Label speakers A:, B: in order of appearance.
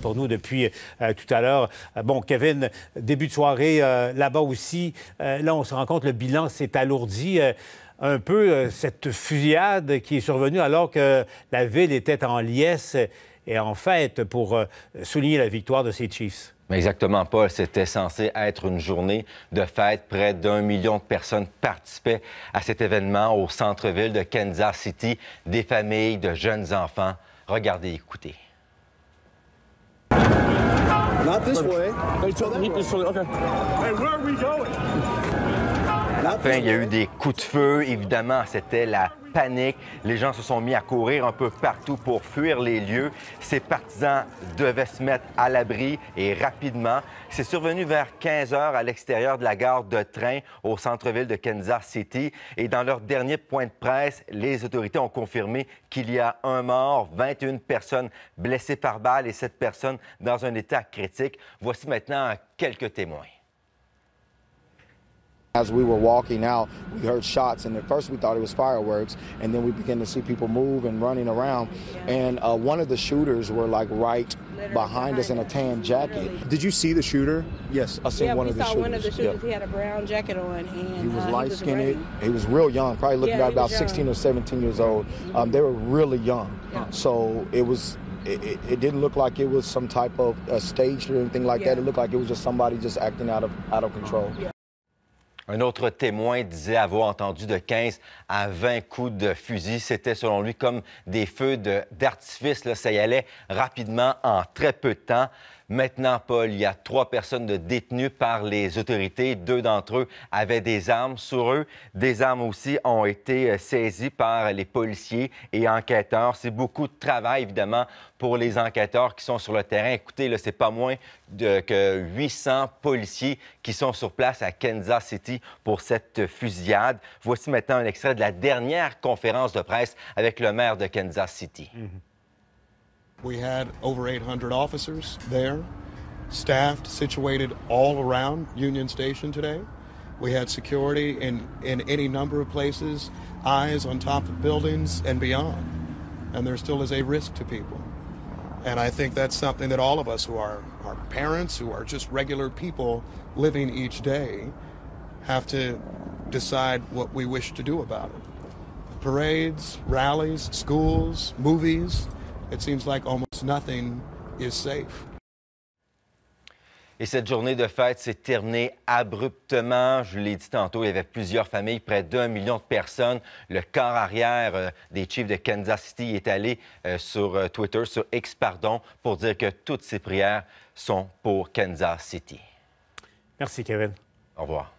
A: pour nous depuis euh, tout à l'heure. Euh, bon, Kevin, début de soirée euh, là-bas aussi. là, on se rend compte, le bilan s'est alourdi un peu, cette fusillade qui est survenue alors que la ville était en liesse et en fête pour souligner la victoire de ses Chiefs.
B: Exactement, Paul. C'était censé être une journée de fête. Près d'un million de personnes participaient à cet événement au centre-ville de Kansas City. Des familles, de jeunes enfants. Regardez, écoutez.
C: Not this way. They took me this way. Okay.
B: Hey, where are we going? Enfin, il y a eu des coups de feu. Évidemment, c'était la panique. Les gens se sont mis à courir un peu partout pour fuir les lieux. Ces partisans devaient se mettre à l'abri et rapidement. C'est survenu vers 15 heures à l'extérieur de la gare de train au centre-ville de Kansas City. Et dans leur dernier point de presse, les autorités ont confirmé qu'il y a un mort, 21 personnes blessées par balle et 7 personnes dans un état critique. Voici maintenant quelques témoins.
D: As we were walking out, we heard shots, and at first we thought it was fireworks, and then we began to see people move and running around. And uh, one of the shooters were like right behind us in a tan jacket.
C: Did you see the shooter?
D: Yes, I seen
E: yeah,
D: one of the
E: saw
D: shooters.
E: one of the shooters. He had a brown jacket on, and
D: he was
E: uh,
D: light skinned. He,
E: he,
D: was real young, probably looking
E: yeah,
D: at about 16 or 17 years old. Um, they were really young, yeah. so it was it, it, didn't look like it was some type of uh, staged or anything like yeah. that. It looked like it was just somebody just acting out of out of control. Yeah.
B: Un autre témoin disait avoir entendu de 15 à 20 coups de fusil. C'était selon lui comme des feux d'artifice. Ça y allait rapidement en très peu de temps. Maintenant, Paul, il y a trois personnes détenues par les autorités. Deux d'entre eux avaient des armes sur eux. Des armes aussi ont été euh, saisies par les policiers et enquêteurs. C'est beaucoup de travail, évidemment, pour les enquêteurs qui sont sur le terrain. Écoutez, c'est pas moins de, que 800 policiers qui sont sur place à Kansas City pour cette fusillade. Voici maintenant un extrait de la dernière conférence de presse avec le maire de Kansas City. Mm -hmm.
F: We had over 800 officers there, staffed, situated all around Union Station today. We had security in, in any number of places, eyes on top of buildings and beyond. And there still is a risk to people. And I think that's something that all of us who are, are parents, who are just regular people living each day, have to decide what we wish to do about it. Parades, rallies, schools, movies, it seems like almost nothing is safe.
B: Et cette journée de fête s'est terminée abruptement. Je l'ai dit tantôt, il y avait plusieurs familles, près d'un million de personnes. Le corps arrière euh, des Chiefs de Kansas City est allé euh, sur euh, Twitter, sur X, pardon, pour dire que toutes ces prières sont pour Kansas City.
A: Merci, Kevin.
B: Au revoir.